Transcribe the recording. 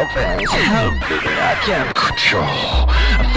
something I can't. Control.